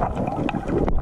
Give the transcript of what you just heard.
いくよ。